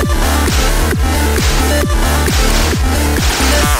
¡Suscríbete al